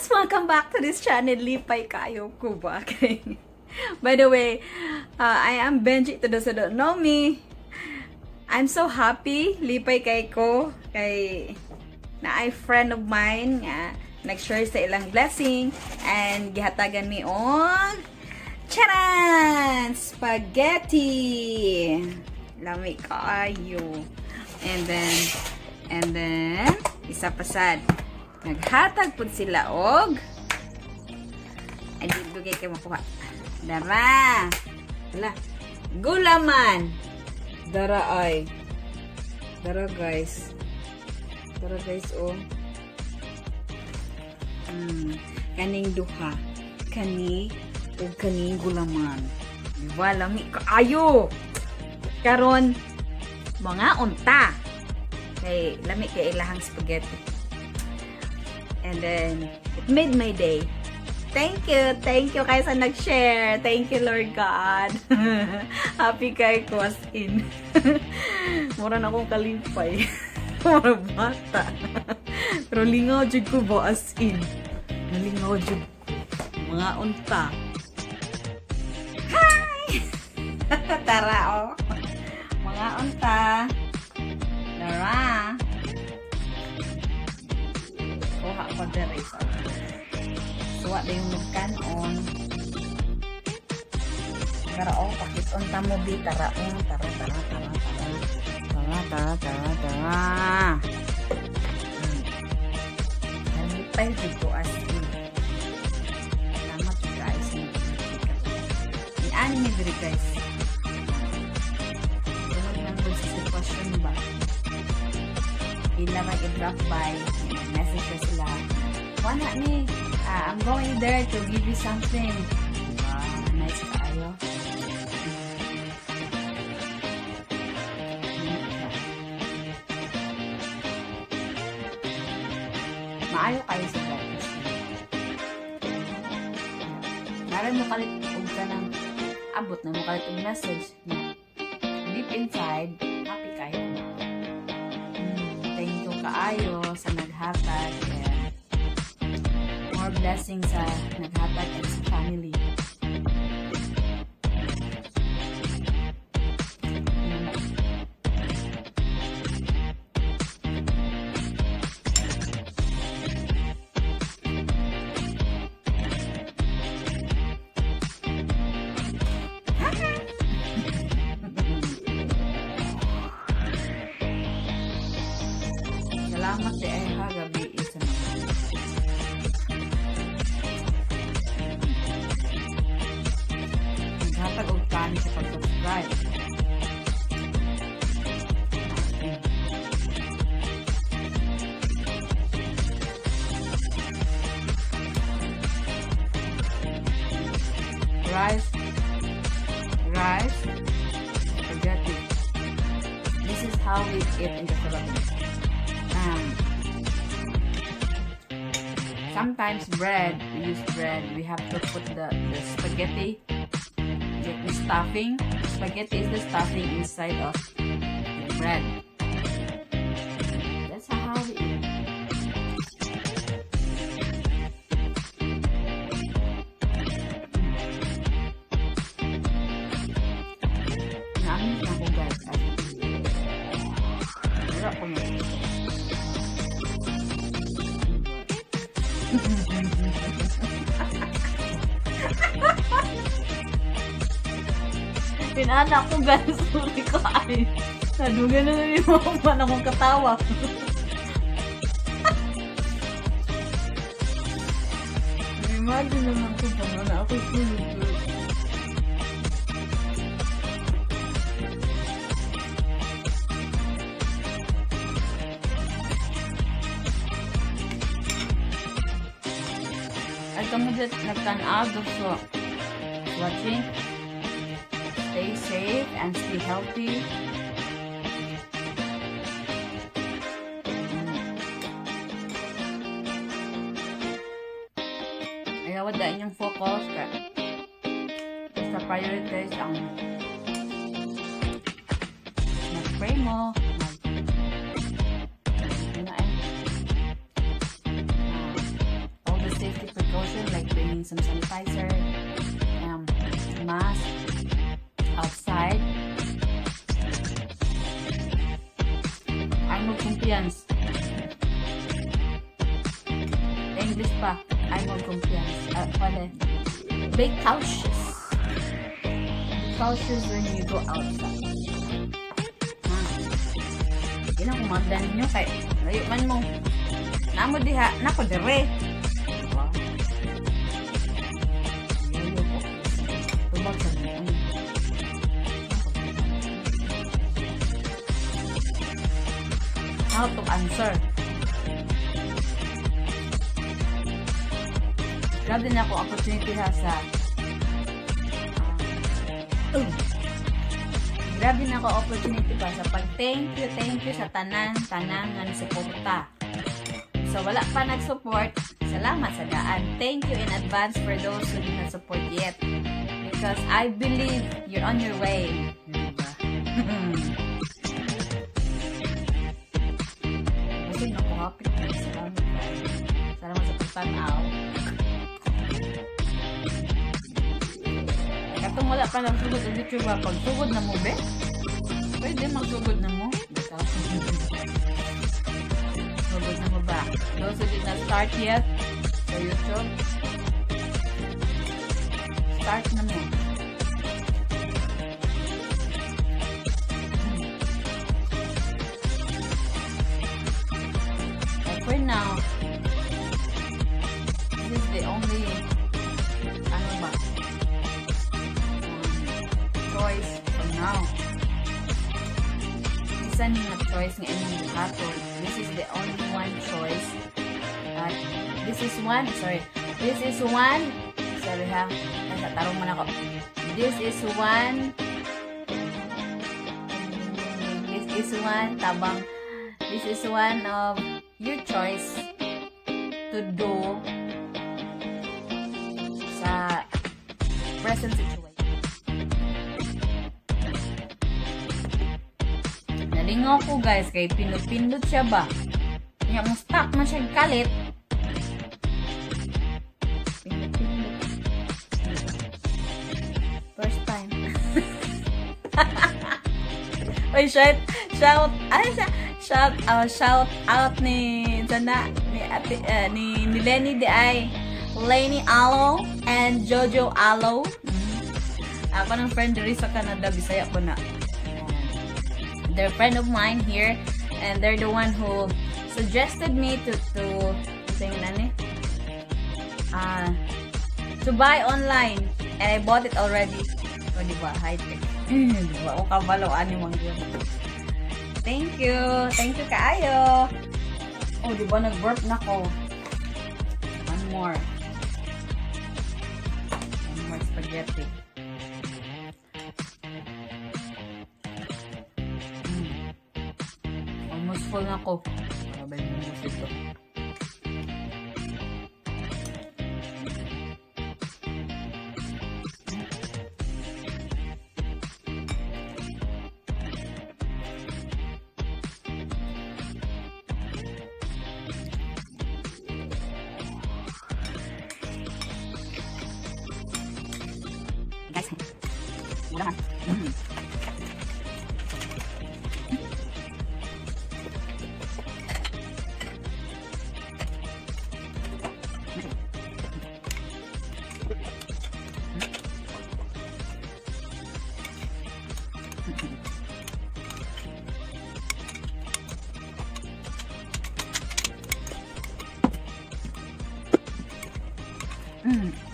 guys! Welcome back to this channel, Lipay Kayo ko ba? By the way, uh, I am Benji to those who don't know me. I'm so happy, Lipay kay ko, kay na ay friend of mine nga nag-share sa ilang blessing and gihatagan mi on charan! Spaghetti! Lami kayo. And then, and then, isa pa sad. Naghatag po sila og ay dito kay makuha. Dara. Wala. Gulaman. Dara ay. Dara guys. Dara guys oh. Hmm. Kaning duha. Kani ug kaning gulaman. Diba? Lami kaayo. Karon mga unta. Kay lami kay ilahang spaghetti. And then, it made my day. Thank you. Thank you kayo sa nag-share. Thank you, Lord God. Happy kay ko as in. Mura na akong kalipay. Mura bata. Pero lingaw jud ko ba as in. Nalingaw jud Mga unta. Hi! Tara, oh. Mga unta. Kuha ko dere sa Suwa na yung magkanon. Tara, oh, pakit on mo bi. Tara, oh, tara, tara, tara, tara. Tara, tara, tara, tara. Nalipay dito as in. Salamat guys. Iani ni diri guys. Mag-drop by. Message na sila. Wala ni. Ah, I'm going there to give you something. Wow, nice kayo. Maayo kayo sa guys. Naran mo kalit kung ka ng abot na mo kalit yung message na deep inside, kaayo sa naghatag and more blessings sa naghatag and sa family. Salamat di ay ha gabi isa naman. Naghatag og pag-subscribe. Rice, rice, spaghetti. This is how we eat sometimes bread, we use bread, we have to put the, the spaghetti, the, the stuffing. Spaghetti is the stuffing inside of the bread. Pinana ko guys, sorry ko ay. Nadugan na namin mo man akong katawa. Imagine naman ko pa na ako tulog. At kami dito nagtanaw gusto watching. safe and stay healthy. Yung focus ka. Basta prioritize ang mag-pray mo. Ah, all the safety precautions like bringing some sanitizer, um, mask, confiance. English pa. I'm of confiance. Uh, pala. Be cautious. Cautious when you go outside. Hindi na kumanda ninyo kay layo man mo. Namo diha, nako dire. How to answer? Grabe na ako opportunity ha sa uh, Grabe na ako opportunity pa sa pag thank you, thank you sa tanan, tanan nga suporta. So wala pa nag-support, salamat sa daan. Thank you in advance for those who did not support yet. Because I believe you're on your way. Diba? Kasi naku, happy na salamat. Salamat sa pagtanaw. Katong wala pa nagsugod sa YouTube ba? Pag sugod na mo, be? Pwede magsugod na mo. Sugod na mo ba? Those who did not start yet sa YouTube, start na mo. Choice for now. Isa nga choice nga inyong hatol. This is the only one choice. At this is one, sorry. This is one, sorry ha. Nasa tarong man ako. This is one, this is one, tabang, this is one of your choice to do sa present situation. Nalingaw ko guys, kay pinut-pinut siya ba? Kaya mo stuck man siya kalit. First time. Oy, shout, shout, ano siya? Shout, uh, shout out ni, sana, ni, ate, uh, ni, ni Lenny di Lenny Alo and Jojo Alo. Mm. Ako ng friend diri sa Canada, Bisaya ko na. They're a friend of mine here and they're the one who suggested me to to sing nani? Uh, to buy online and I bought it already. O diba high tech. O thank you. Thank you kaayo. Oh diba nag burp na ko one more. One more spaghetti Full na ako. Sabay mo mo ito. Guys, mura man. Mm. Mm.